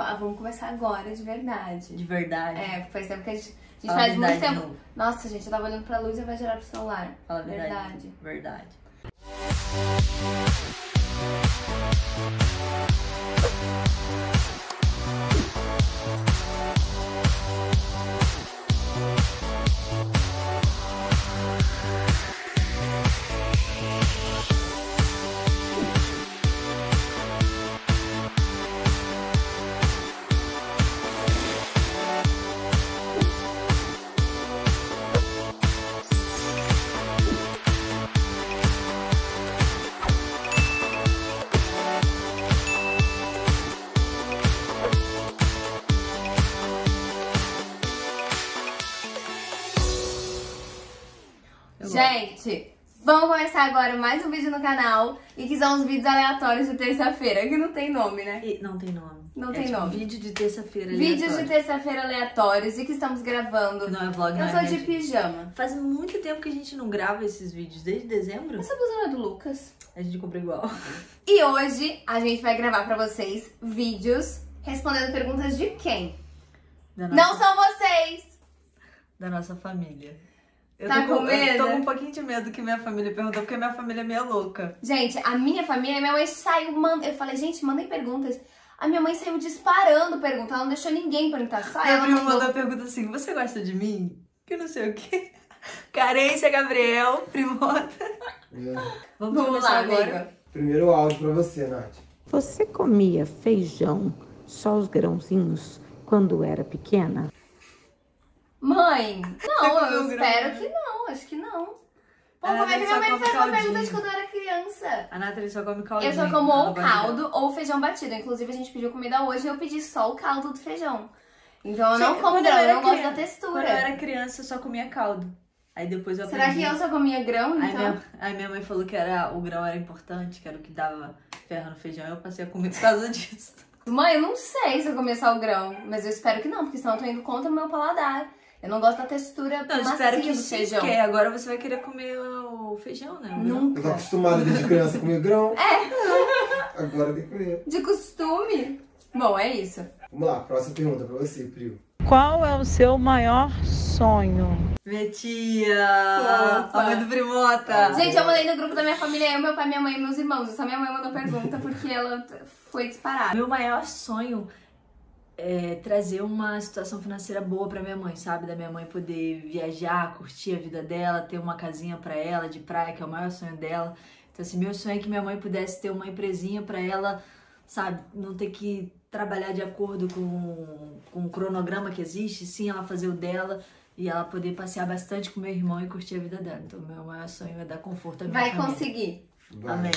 Ah, vamos começar agora, de verdade. De verdade. É, faz tempo que a gente, a gente a faz muito verdade tempo. novo. Nossa, gente, eu tava olhando pra luz e vai gerar pro celular. Fala a verdade. Verdade. Verdade. Eu Gente, vamos começar agora mais um vídeo no canal. E que são os vídeos aleatórios de terça-feira, que não tem nome, né? E não tem nome. Não É tem tipo nome. Vídeo de terça-feira. Vídeos de terça-feira aleatórios e que estamos gravando. Não é vlog, não Eu é sou de vídeo. pijama. Faz muito tempo que a gente não grava esses vídeos. Desde dezembro, Essa blusa não é do Lucas. a gente comprou igual. E hoje a gente vai gravar pra vocês vídeos respondendo perguntas de quem? Da Não nossa, são vocês! da nossa família. Eu Tá tô com medo? Eu tô com um pouquinho de medo que minha família perguntou, porque minha família é meio louca. Gente, a minha família, minha mãe saiu, manda... eu falei, gente, mandem perguntas. A minha mãe saiu disparando perguntas, ela não deixou ninguém perguntar, só Minha ela prima mandou. mandou a pergunta assim: Você gosta de mim? Que não sei o quê. Carência, Gabriel, primota. É. Vamos, Vamos começar lá, agora. amiga. Primeiro áudio pra você, Nath. Você comia feijão, só os grãozinhos, quando era pequena? Mãe, não, eu espero que não, acho que não. Pô, como é que minha mãe fez uma pergunta de quando eu era criança? A Nathalie só come caldinho. Eu só como ou de caldo ou feijão batido. Inclusive, a gente pediu comida hoje e eu pedi só o caldo do feijão. Então eu não como grão, eu era não gosto da criança- textura. Quando eu era criança, eu só comia caldo. Aí depois eu Será que aprendi. eu só comia grão, Aí, então? minha, aí minha mãe falou que era, o grão era importante, que era o que dava ferro no feijão. Eu passei a comer por causa disso. Mãe, eu não sei se eu comer só o grão, mas eu espero que não, porque senão eu tô indo contra o meu paladar. Eu não gosto da textura Não, eu macia espero que do sim, feijão. porque agora você vai querer comer o feijão, né? Grão. Eu tô Nunca. acostumado desde criança a comer grão. É. Agora tem que comer. De costume. Bom, é isso. Vamos lá, próxima pergunta pra você, Prio. Qual é o seu maior sonho? Minha tia! Opa. A mãe do Primota! Gente, eu mandei no grupo da minha família, eu, meu pai, minha mãe e meus irmãos. Só minha mãe mandou pergunta porque ela foi disparada. Meu maior sonho é trazer uma situação financeira boa pra minha mãe, sabe? Da minha mãe poder viajar, curtir a vida dela, ter uma casinha pra ela de praia, que é o maior sonho dela. Então, assim, meu sonho é que minha mãe pudesse ter uma empresinha pra ela, sabe? Não ter que trabalhar de acordo com, com o cronograma que existe, sim, ela fazer o dela e ela poder passear bastante com meu irmão e curtir a vida dela. Então, meu maior sonho é dar conforto à minha Vai família. conseguir. Vai. Amém.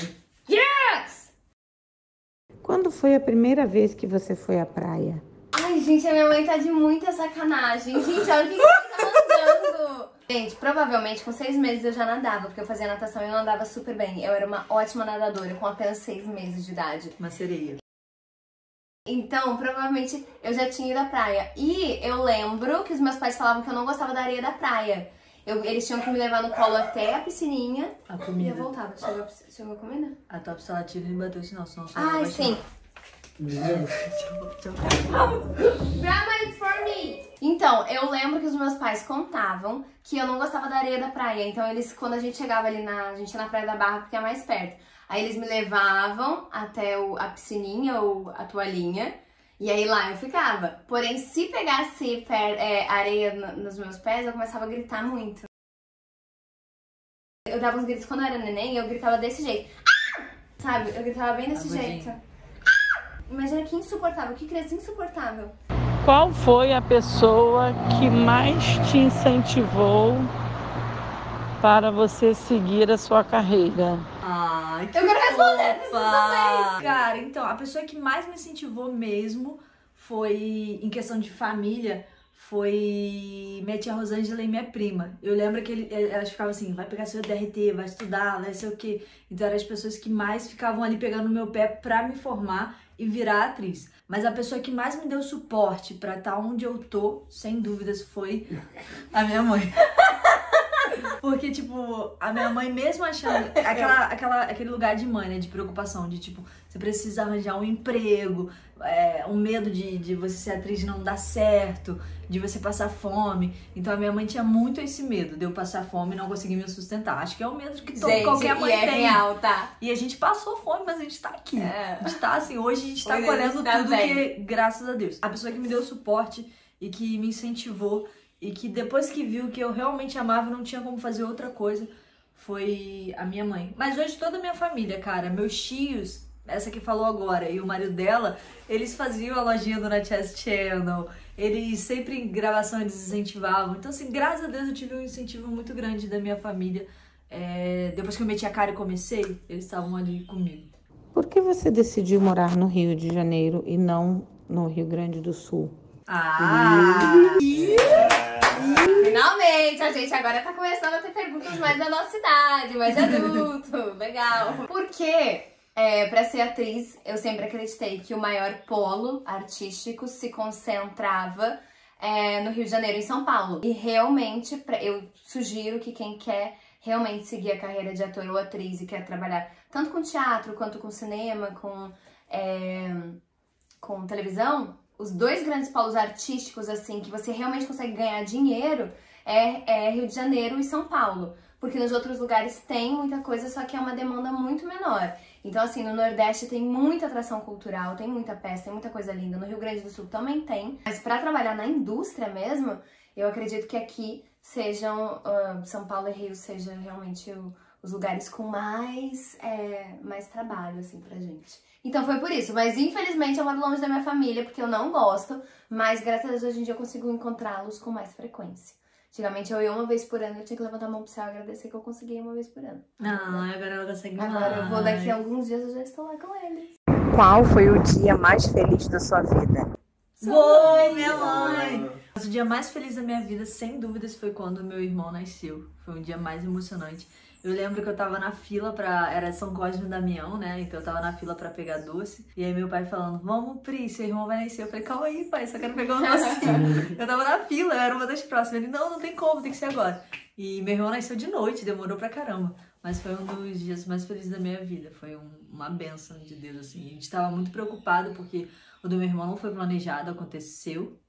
Quando foi a primeira vez que você foi à praia? Ai, gente, a minha mãe tá de muita sacanagem. Gente, olha o que, ela tá mandando. Gente, provavelmente com seis meses eu já nadava, porque eu fazia natação e eu nadava super bem. Eu era uma ótima nadadora com apenas seis meses de idade. Uma sereia. Então, provavelmente eu já tinha ido à praia. E eu lembro que os meus pais falavam que eu não gostava da areia da praia. Eu- eles tinham que me levar no colo até a piscininha A e eu comida. voltava. Chegou a, chegou a comida? A top salatina não bateu sinal, senão só Ai, vai sim. Grandma, it's for me! Então, eu lembro que os meus pais contavam que eu não gostava da areia da praia. Então, eles, quando a gente chegava ali na. A gente ia na Praia da Barra, porque é mais perto. Aí eles me levavam até o- a piscininha ou a toalhinha. E aí lá eu ficava. Porém, se pegasse per- é, areia no- nos meus pés, eu começava a gritar muito. Eu dava uns gritos quando eu era neném, eu gritava desse jeito. Ah! Sabe? Eu gritava bem desse jeito. Imagina que insuportável, que criança insuportável. Qual foi a pessoa que mais te incentivou para você seguir a sua carreira? Ai, que Eu quero responder esses fofa! Cara, então, a pessoa que mais me incentivou mesmo foi, em questão de família, foi minha tia Rosângela e minha prima. Eu lembro que ele- elas ficavam assim, vai pegar seu DRT, vai estudar, vai ser o quê. Então eram as pessoas que mais ficavam ali pegando no meu pé pra me formar e virar atriz. Mas a pessoa que mais me deu suporte pra estar onde eu tô, sem dúvidas, foi a minha mãe. Porque, tipo, a minha mãe mesmo achando aquela, aquela, aquele lugar de mãe, né? De preocupação, de tipo, você precisa arranjar um emprego, é, um medo de, de você ser atriz não dar certo, de você passar fome. Então a minha mãe tinha muito esse medo de eu passar fome e não conseguir me sustentar. Acho que é o medo que todo, Gente, qualquer mãe é tem. real, tá? E a gente passou fome, mas a gente tá aqui. É. A gente tá assim, hoje a gente tá colhendo tá tudo bem. que, graças a Deus. A pessoa que me deu suporte e que me incentivou e que depois que viu que eu realmente amava e não tinha como fazer outra coisa, foi a minha mãe. Mas hoje toda a minha família, cara, meus tios, essa que falou agora, e o marido dela, eles faziam a lojinha do Chess Channel, eles sempre em gravação eles incentivavam. Então, assim, graças a Deus eu tive um incentivo muito grande da minha família. É, depois que eu meti a cara e comecei, eles estavam ali comigo. Por que você decidiu morar no Rio de Janeiro e não no Rio Grande do Sul? Ah! Finalmente, a gente agora tá começando a ter perguntas mais da nossa idade, mais de adulto. Legal. Porque, é, pra ser atriz, eu sempre acreditei que o maior polo artístico se concentrava é, no Rio de Janeiro e São Paulo. E realmente, pra- eu sugiro que quem quer realmente seguir a carreira de ator ou atriz e quer trabalhar tanto com teatro quanto com cinema, com, é, com televisão, os dois grandes polos artísticos, assim, que você realmente consegue ganhar dinheiro é, é Rio de Janeiro e São Paulo. Porque nos outros lugares tem muita coisa, só que é uma demanda muito menor. Então, assim, no Nordeste tem muita atração cultural, tem muita peça, tem muita coisa linda. No Rio Grande do Sul também tem. Mas pra trabalhar na indústria mesmo, eu acredito que aqui sejam, ah, São Paulo e Rio seja realmente o- os lugares com mais, é, mais trabalho, assim, pra gente. Então foi por isso, mas infelizmente eu moro longe da minha família, porque eu não gosto, mas graças a Deus hoje em dia eu consigo encontrá-los com mais frequência. Antigamente eu ia uma vez por ano, eu tinha que levantar a mão pro céu e agradecer que eu conseguia uma vez por ano. Ah, agora ela consegue Agora eu vou mais. daqui a alguns dias, eu já estou lá com eles. Qual foi o dia mais feliz da sua vida? Mãe! Mas o dia mais feliz da minha vida, sem dúvidas, foi quando meu irmão nasceu. Foi um dia mais emocionante. Eu lembro que eu tava na fila pra. Era São Cosme e Damião, né? Então eu tava na fila pra pegar doce. E aí meu pai falando: Vamos, Pri, seu irmão vai nascer. Eu falei: Calma aí, pai, só quero pegar um docinho. eu tava na fila, eu era uma das próximas. Ele: Não, não tem como, tem que ser agora. E meu irmão nasceu de noite, demorou pra caramba. Mas foi um dos dias mais felizes da minha vida. Foi um- uma benção de Deus, assim. A gente tava muito preocupado porque o do meu irmão não foi planejado, aconteceu.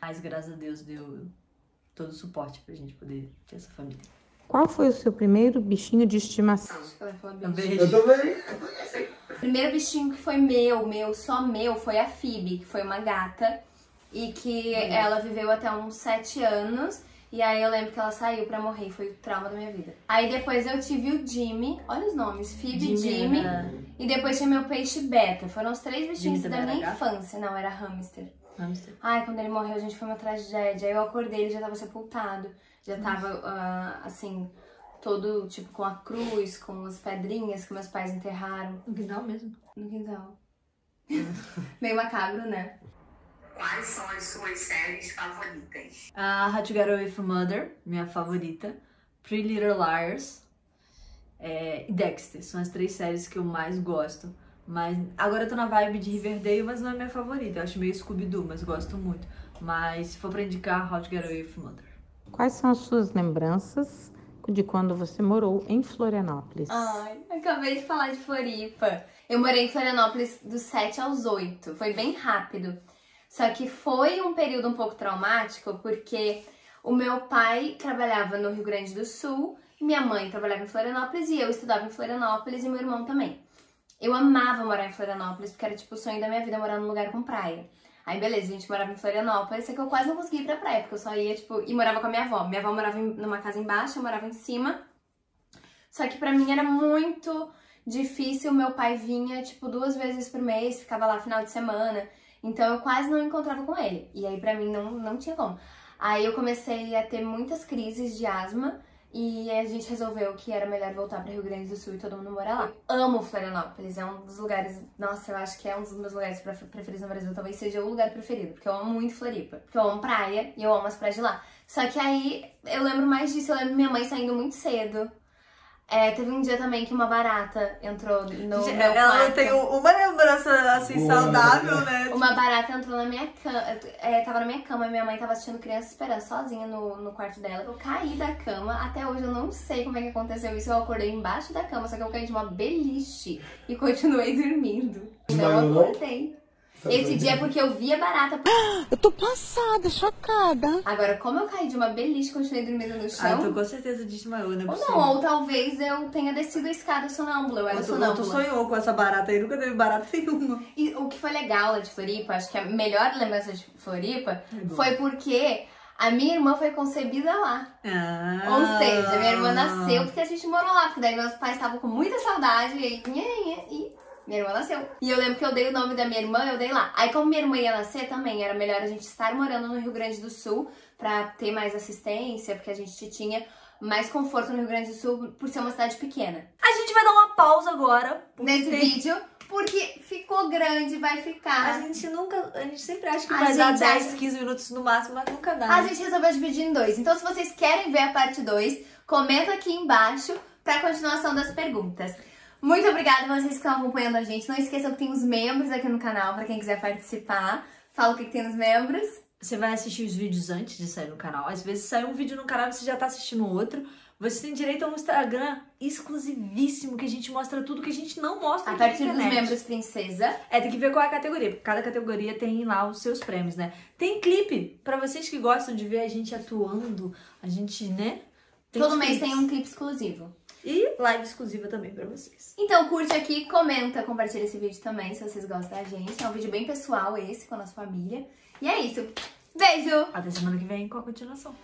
Mas graças a Deus deu todo o suporte pra gente poder ter essa família. Qual foi o seu primeiro bichinho de estimação? Acho que ela vai falar Um bem. beijo. Eu também. O primeiro bichinho que foi meu, meu, só meu, foi a Phoebe, que foi uma gata. E que ela viveu até uns sete anos. E aí eu lembro que ela saiu pra morrer, e foi o trauma da minha vida. Aí depois eu tive o Jimmy, olha os nomes, Phoebe, Jimmy. era E depois tinha meu peixe beta. Foram os três bichinhos Jimmy da também minha infância. Não, era hamster. Hamster. Ai, quando ele morreu, gente, foi uma tragédia. Aí eu acordei, ele já tava sepultado. Já tava, ah, assim, todo, tipo, com a cruz, com as pedrinhas que meus pais enterraram No quintal mesmo. no quintal. Meio macabro, né? Quais são as suas séries favoritas? A How to Get Away from Mother, minha favorita. Pretty Little Liars. é, e Dexter. São as três séries que eu mais gosto. Mas agora eu tô na vibe de Riverdale, mas não é minha favorita. Eu acho meio Scooby-Doo, mas gosto muito. Mas se for pra indicar, How to Get Away from Mother. Quais são as suas lembranças de quando você morou em Florianópolis? Ai, acabei de falar de Floripa. Eu morei em Florianópolis dos 7 aos 8. Foi bem rápido. Só que foi um período um pouco traumático, porque o meu pai trabalhava no Rio Grande do Sul, minha mãe trabalhava em Florianópolis e eu estudava em Florianópolis e meu irmão também. Eu amava morar em Florianópolis, porque era tipo o sonho da minha vida morar num lugar com praia. Aí beleza, a gente morava em Florianópolis, só que eu quase não conseguia ir pra praia, porque eu só ia, tipo, e morava com a minha avó. Minha avó morava em- numa casa embaixo, eu morava em cima. Só que pra mim era muito difícil, meu pai vinha, tipo, duas vezes por mês, ficava lá final de semana. Então eu quase não encontrava com ele. E aí pra mim não, não tinha como. Aí eu comecei a ter muitas crises de asma e a gente resolveu que era melhor voltar para Rio Grande do Sul e todo mundo morar lá. Amo Florianópolis, é um dos lugares, nossa, eu acho que é um dos meus lugares pref- preferidos no Brasil, talvez seja o lugar preferido, porque eu amo muito Floripa, porque eu amo praia e eu amo as praias de lá. Só que aí eu lembro mais disso, eu lembro minha mãe saindo muito cedo. É, teve um dia também que uma barata entrou no Gente, meu ela quarto. não tem uma lembrança assim Boa. saudável, né? Uma barata entrou na minha cama, é, tava na minha cama e minha mãe tava assistindo Criança Esperando sozinha no, no quarto dela. Eu caí da cama, até hoje eu não sei como é que aconteceu isso. Eu acordei embaixo da cama, só que eu caí de uma beliche e continuei dormindo. Então eu acordei. Sabe Esse dia é porque eu vi a barata. Eu tô passada, chocada. Agora, como eu caí de uma beliche e continuei dormindo no Ah, chão. então com certeza desmaiou, né? Ou não, ou talvez eu tenha descido a escada sonâmbula, eu era Ou tu, ou tu sonâmbula. sonhou com essa barata aí, nunca teve barata nenhuma. E o que foi legal lá de Floripa, acho que a melhor lembrança de Floripa bom. foi porque a minha irmã foi concebida lá. Ah. Ou seja, minha irmã nasceu porque a gente morou lá, porque daí meus pais estavam com muita saudade e nhê, e minha irmã nasceu. E eu lembro que eu dei o nome da minha irmã, eu dei lá. Aí como minha irmã ia nascer também, era melhor a gente estar morando no Rio Grande do Sul pra ter mais assistência, porque a gente tinha mais conforto no Rio Grande do Sul por ser uma cidade pequena. A gente vai dar uma pausa agora. Nesse vídeo, porque ficou grande, vai A ficar. gente nunca. A gente sempre acha que A vai dar gente 10, acha- 15 minutos no máximo, mas nunca dá. A gente resolveu dividir em dois. Então, se vocês querem ver a parte 2, comenta aqui embaixo pra continuação das perguntas. Muito obrigada a vocês que estão acompanhando a gente. Não esqueçam que tem os membros aqui no canal pra quem quiser participar. Fala o que, que tem nos membros. Você vai assistir os vídeos antes de sair no canal. Às vezes sai um vídeo no canal e você já tá assistindo outro. Você tem direito a um Instagram exclusivíssimo que a gente mostra tudo que a gente não mostra A aqui na partir dos membros princesa. É, tem que ver qual é a categoria, porque cada categoria tem lá os seus prêmios, né? Tem clipe, pra vocês que gostam de ver a gente atuando, a gente, né? Tem Todo mês tem um clipe exclusivo. E live exclusiva também pra vocês. Então curte aqui, comenta, compartilha esse vídeo também se vocês gostam da gente. É um vídeo bem pessoal esse, com a nossa família. E é isso. Beijo! Até semana que vem com a continuação.